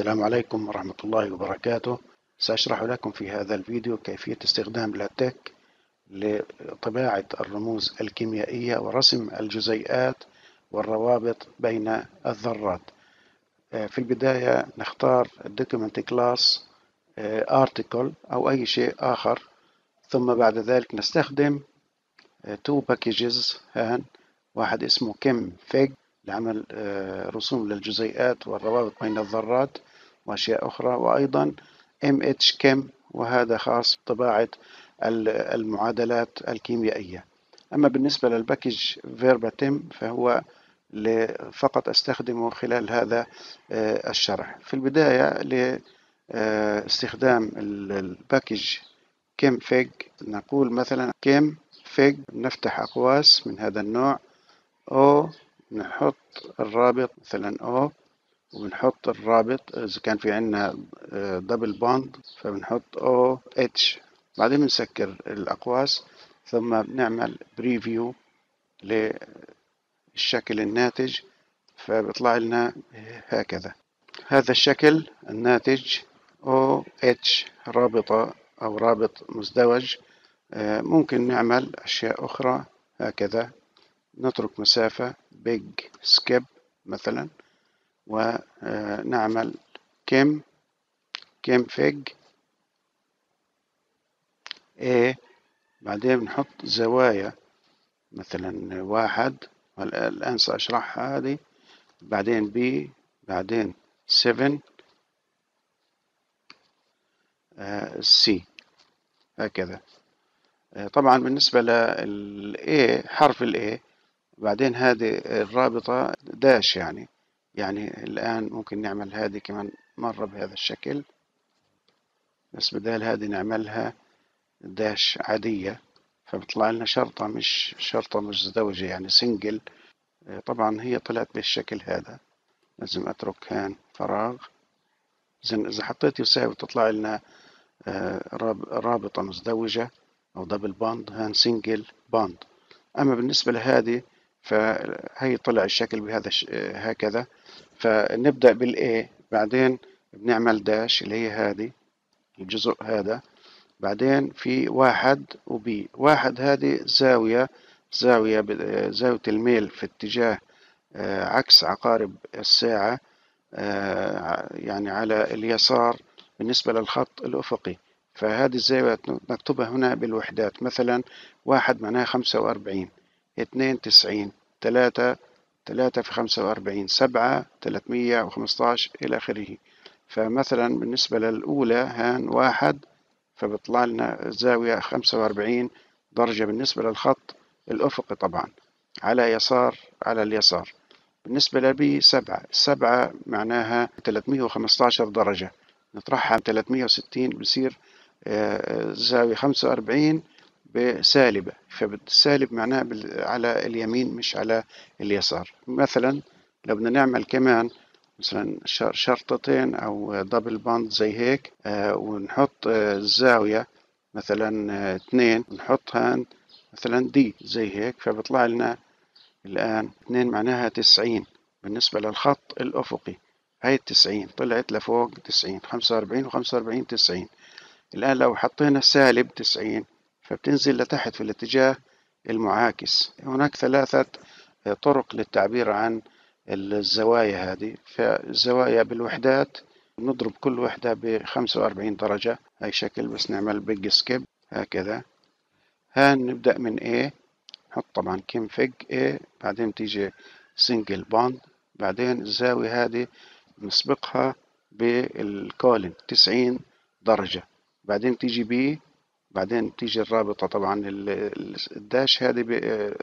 السلام عليكم ورحمة الله وبركاته. سأشرح لكم في هذا الفيديو كيفية استخدام لاتك لطباعة الرموز الكيميائية ورسم الجزيئات والروابط بين الذرات. في البداية نختار Document Class Article أو أي شيء آخر. ثم بعد ذلك نستخدم تو packages هان واحد اسمه كم فيج لعمل رسوم للجزيئات والروابط بين الذرات. وأشياء أخرى وأيضا MHChem وهذا خاص بطباعة المعادلات الكيميائية. أما بالنسبة لل package verbatim فهو فقط أستخدمه خلال هذا الشرح. في البداية لاستخدام ال package chemfig نقول مثلا chem fig نفتح أقواس من هذا النوع. أو نحط الرابط مثلا O وبنحط الرابط إذا كان في عندنا double bond فبنحط O H. بعدين بنسكر الأقواس ثم بنعمل preview للشكل الناتج فبيطلع لنا هكذا. هذا الشكل الناتج OH رابطة أو رابط مزدوج. ممكن نعمل أشياء أخرى هكذا. نترك مسافة big skip مثلا. ونعمل كم كم فيج A بعدين بنحط زوايا مثلا واحد الآن سأشرحها هذه بعدين B بعدين 7 C هكذا. طبعا بالنسبة لل A حرف ال A بعدين هذه الرابطة داش يعني. يعني الآن ممكن نعمل هذه كمان مرة بهذا الشكل. بس بدال هذه نعملها داش عادية. فبطلع لنا شرطة مش شرطة مزدوجة يعني سنجل طبعا هي طلعت بالشكل هذا. لازم أترك هان فراغ. زين إذا حطيت يساوي تطلع لنا رابطة مزدوجة أو double bond هان single bond أما بالنسبة لهذه فهي طلع الشكل بهذا هكذا. فنبدأ بال A بعدين بنعمل dash اللي هي هذه الجزء هذا. بعدين في واحد و B. واحد هذه زاوية زاوية زاوية الميل في اتجاه عكس عقارب الساعة يعني على اليسار بالنسبة للخط الأفقي. فهذه الزاوية نكتبها هنا بالوحدات. مثلا واحد معناها خمسة وأربعين. اثنين تسعين ثلاثة ثلاثة في خمسة وأربعين سبعة ثلاثمية وخمسطاش إلى آخره. فمثلا بالنسبة للأولى هان واحد فبيطلع لنا زاوية خمسة وأربعين درجة بالنسبة للخط الأفقي طبعا على يسار على اليسار. بالنسبة لبي سبعة سبعة معناها 315 درجة. نطرحها من 360 بصير زاوية 45 بسالبة. فالسالب معناه على اليمين مش على اليسار. مثلا لو بدنا نعمل كمان مثلا شرطتين أو double bond زي هيك ونحط الزاوية مثلا اثنين نحطها مثلا دي زي هيك. فبيطلع لنا الآن اثنين معناها تسعين. بالنسبة للخط الأفقي هاي التسعين طلعت لفوق تسعين. خمسة وأربعين وخمسة وأربعين تسعين. الآن لو حطينا سالب تسعين فبتنزل لتحت في الاتجاه المعاكس. هناك ثلاثة طرق للتعبير عن الزوايا هذه. فالزوايا بالوحدات نضرب كل وحدة بخمسة وأربعين درجة هاي شكل بس نعمل big skip هكذا. هان نبدأ من A. نحط طبعا fig A بعدين تيجي single bond بعدين الزاوية هذه نسبقها بال colon تسعين درجة. بعدين تيجي B. بعدين تيجي الرابطة طبعا الداش هذه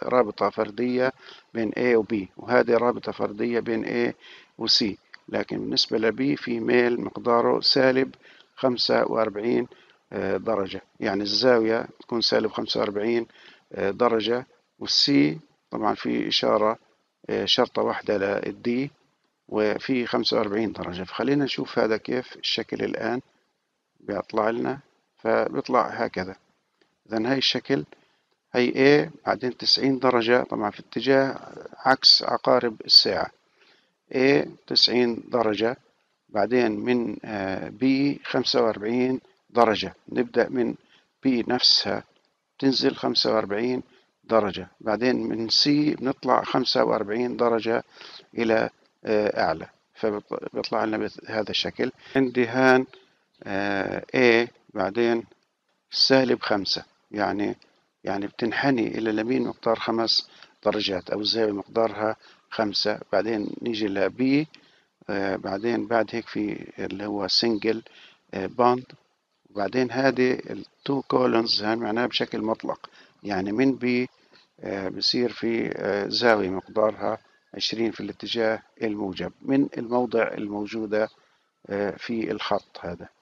رابطة فردية بين A و B وهذه رابطة فردية بين A و C. لكن بالنسبة لبي في ميل مقداره سالب خمسة وأربعين درجة. يعني الزاوية تكون سالب خمسة وأربعين درجة. والسي طبعا في إشارة شرطة واحدة للدي وفي خمسة وأربعين درجة. فخلينا نشوف هذا كيف الشكل الآن بيطلع لنا. فبيطلع هكذا. إذا هاي الشكل هي A بعدين تسعين درجة طبعا في اتجاه عكس عقارب الساعة. A تسعين درجة بعدين من B خمسة وأربعين درجة. نبدأ من B نفسها تنزل خمسة وأربعين درجة. بعدين من C بنطلع خمسة وأربعين درجة إلى أعلى. فبيطلع لنا بهذا الشكل. عندي هان A بعدين سالب خمسة. يعني يعني بتنحني إلى اليمين مقدار خمس درجات أو الزاوية مقدارها خمسة. بعدين نيجي ل B بعدين بعد هيك في اللي هو single bond وبعدين هذه ال two colons معناها بشكل مطلق. يعني من B بصير في زاوية مقدارها عشرين في الاتجاه الموجب من الموضع الموجودة في الخط هذا.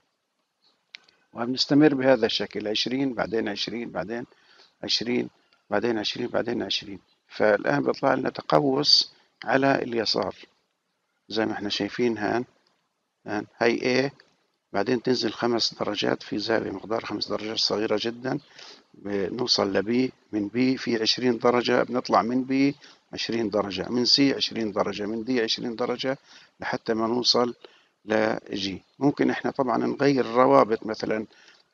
وبنستمر بهذا الشكل عشرين بعدين عشرين بعدين عشرين بعدين عشرين بعدين عشرين. فالآن بيطلع لنا تقوس على اليسار. زي ما إحنا شايفين هان هان هاي A بعدين تنزل خمس درجات في زاوية مقدار خمس درجات صغيرة جدا بنوصل ل B من B في عشرين درجة بنطلع من B عشرين درجة من C عشرين درجة من D عشرين درجة لحتى ما نوصل ل G ممكن إحنا طبعا نغير الروابط مثلا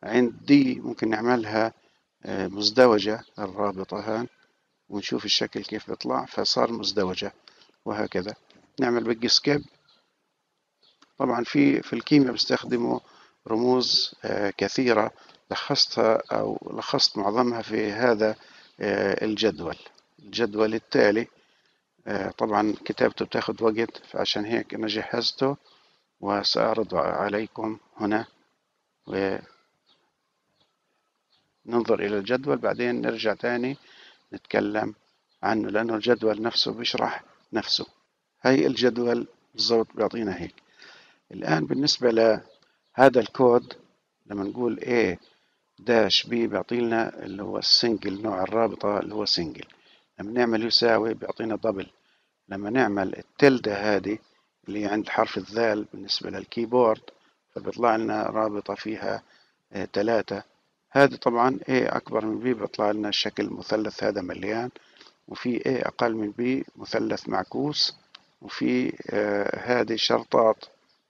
عند D ممكن نعملها مزدوجة الرابطة هان ونشوف الشكل كيف بيطلع فصار مزدوجة وهكذا. نعمل big skip طبعا في في الكيمياء بيستخدموا رموز كثيرة لخصتها أو لخصت معظمها في هذا الجدول. الجدول التالي طبعا كتابته بتاخد وقت فعشان هيك أنا جهزته. وسأعرض عليكم هنا وننظر إلى الجدول. بعدين نرجع تاني نتكلم عنه لأنه الجدول نفسه بيشرح نفسه. هاي الجدول بالضبط بيعطينا هيك. الآن بالنسبة لهذا الكود لما نقول A dash B بيعطي لنا اللي هو ال single نوع الرابطة اللي هو single لما نعمل يساوي بيعطينا double لما نعمل ال tilde هذه اللي عند حرف الذال بالنسبة للكيبورد فبيطلع لنا رابطة فيها ثلاثة هذا طبعا A أكبر من B بيطلع لنا الشكل المثلث هذا مليان. وفي A أقل من B مثلث معكوس. وفي آه هذه شرطات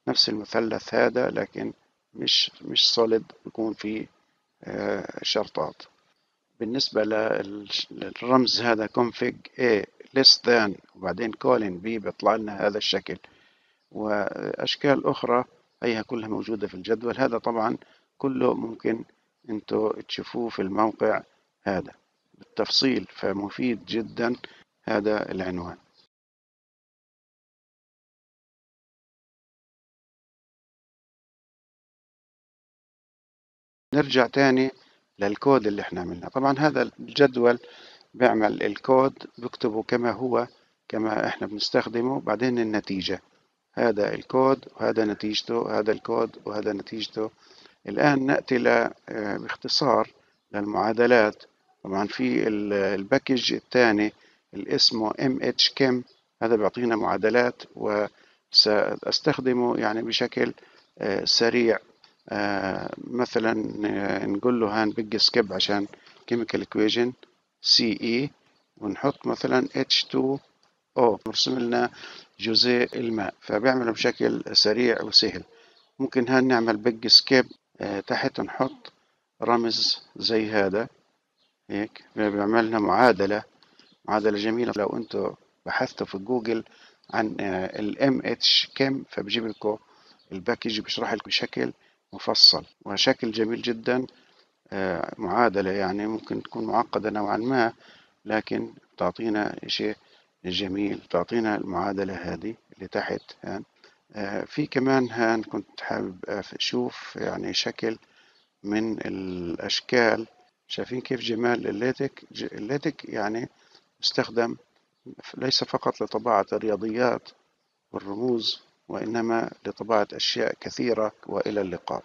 نفس المثلث هذا لكن مش مش سوليد بيكون فيه آه شرطات. بالنسبة للرمز هذا config A less than وبعدين colon B بيطلع لنا هذا الشكل. وأشكال أخرى هيها كلها موجودة في الجدول. هذا طبعا كله ممكن أنتوا تشوفوه في الموقع هذا. بالتفصيل فمفيد جدا هذا العنوان. نرجع تاني للكود اللي إحنا عملناه. طبعا هذا الجدول بيعمل الكود بكتبه كما هو كما إحنا بنستخدمه بعدين النتيجة. هذا الكود وهذا نتيجته هذا الكود وهذا نتيجته. الآن نأتي باختصار للمعادلات. طبعا في ال package الثاني اللي اسمه MHChem هذا بيعطينا معادلات وسأستخدمه يعني بشكل سريع. مثلا نقول له هان big skip عشان chemical equation CE ونحط مثلا H2O نرسم لنا جزيء الماء فبيعمله بشكل سريع وسهل. ممكن هان نعمل big skip تحت نحط رمز زي هذا. هيك بيعمل لنا معادلة معادلة جميلة. لو أنتوا بحثتوا في جوجل عن ال MHChem فبجيب لكم ال package بيشرح لكم بشكل مفصل. وشكل جميل جدا. معادلة يعني ممكن تكون معقدة نوعا ما لكن تعطينا شيء جميل. تعطينا المعادلة هذه اللي تحت هان في كمان هان كنت حابب أشوف يعني شكل من الأشكال. شايفين كيف جمال الليتك الليتك يعني استخدم ليس فقط لطباعة الرياضيات والرموز وإنما لطباعة أشياء كثيرة وإلى اللقاء.